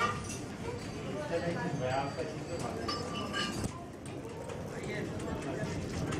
Thank you.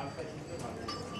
आपका शुक्रिया